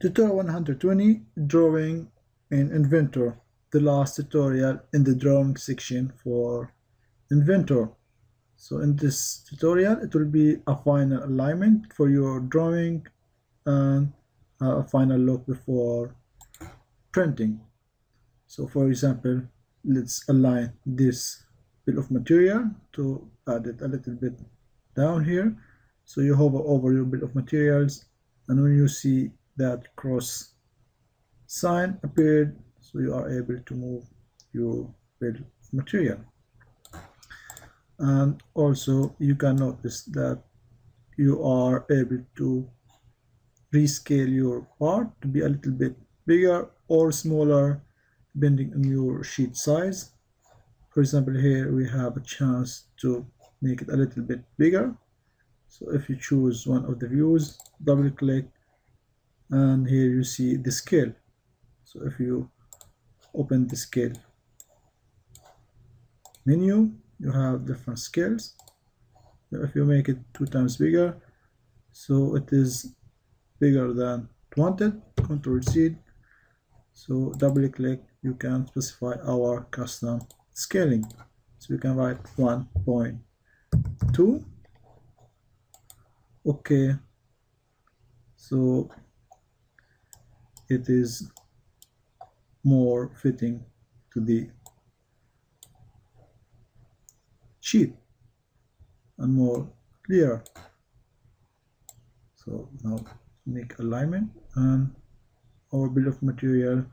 Tutorial 120 Drawing in Inventor. The last tutorial in the drawing section for Inventor. So in this tutorial it will be a final alignment for your drawing and a final look before printing. So for example let's align this bill of material to add it a little bit down here. So you hover over your bill of materials and when you see that cross sign appeared so you are able to move your of material. And also you can notice that you are able to rescale your part to be a little bit bigger or smaller depending on your sheet size. For example here we have a chance to make it a little bit bigger. So if you choose one of the views double click and here you see the scale. So if you open the scale menu you have different scales. If you make it two times bigger so it is bigger than wanted control C so double click you can specify our custom scaling. So you can write 1.2 okay. So it is more fitting to the sheet and more clear. So now make alignment and our bill of material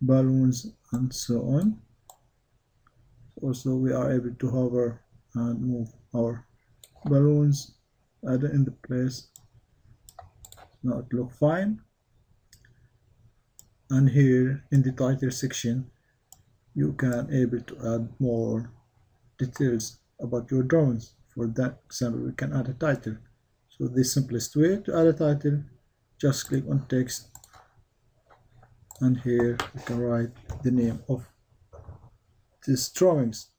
balloons and so on. Also we are able to hover and move our balloons add it in the place now it look fine and here in the title section you can able to add more details about your drawings. For that example we can add a title. So the simplest way to add a title just click on text. And here you can write the name of this drawings.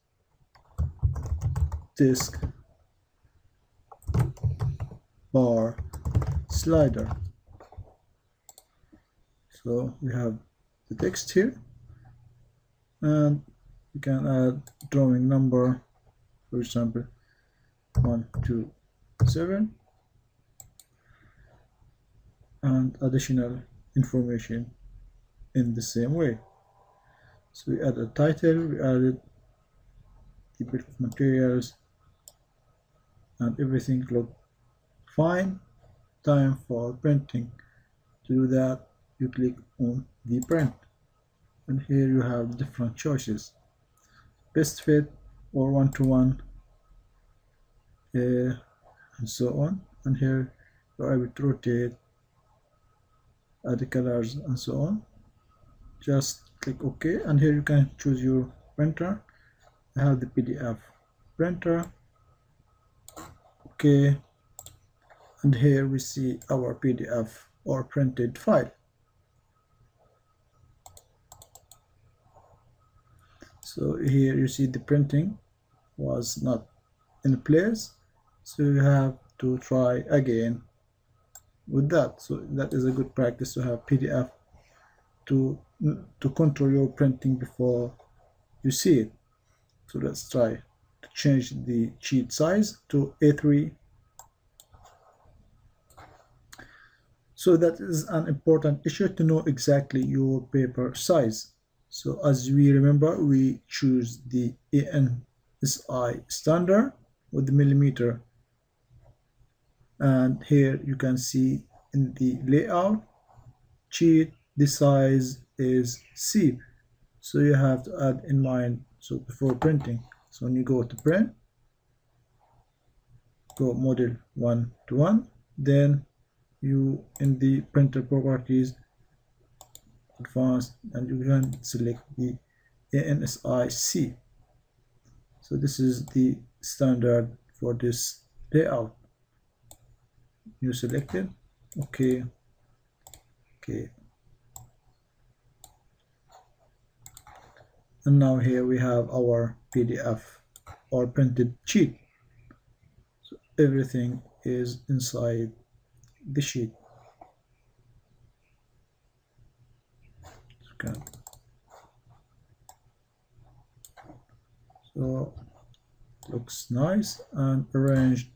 Disc bar slider so we have the text here. And we can add drawing number for example 127 and additional information in the same way. So we add a title we added the bill of materials and everything looked fine. Time for printing. To do that you click on the print and here you have different choices. Best fit or one-to-one -one, uh, and so on. And here you are able to rotate add the colors and so on. Just click ok. And here you can choose your printer. I have the PDF printer. Okay and here we see our PDF or printed file so here you see the printing was not in place. So you have to try again with that. So that is a good practice to have PDF to to control your printing before you see it. So let's try to change the sheet size to A3 so that is an important issue to know exactly your paper size so as we remember we choose the ANSI standard with the millimeter. And here you can see in the layout sheet the size is C. So you have to add in mind so before printing so when you go to print go model one to one then you in the printer properties advanced and you can select the ANSI C. So this is the standard for this layout. You selected okay okay and now here we have our PDF or printed sheet. So everything is inside the sheet so looks nice and arranged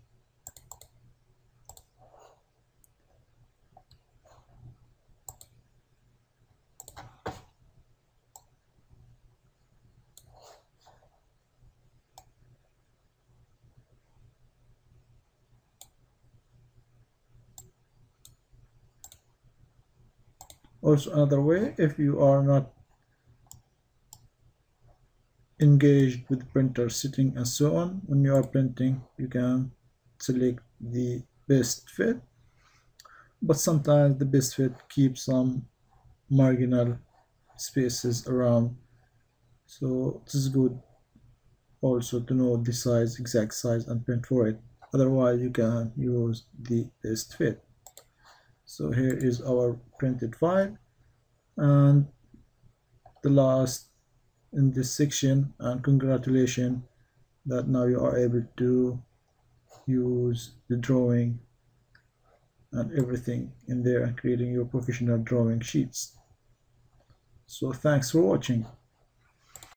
also another way if you are not engaged with printer sitting and so on when you are printing you can select the best fit. But sometimes the best fit keeps some marginal spaces around. So this is good also to know the size exact size and print for it. Otherwise you can use the best fit so here is our printed file and the last in this section and congratulations that now you are able to use the drawing and everything in there and creating your professional drawing sheets. So thanks for watching